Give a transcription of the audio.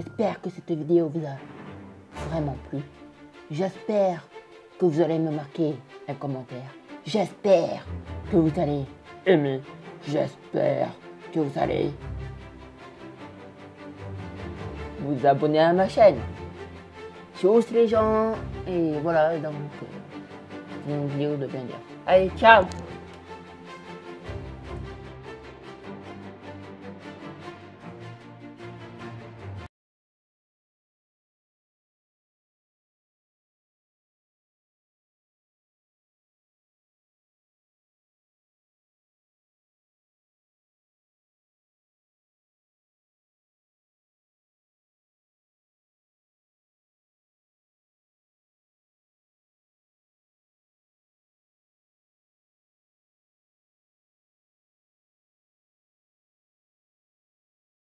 J'espère que cette vidéo vous a vraiment plu. J'espère que vous allez me marquer un commentaire. J'espère que vous allez aimer. J'espère que vous allez vous abonner à ma chaîne. Chose les gens. Et voilà, donc, euh, une vidéo de bien dire. Allez, ciao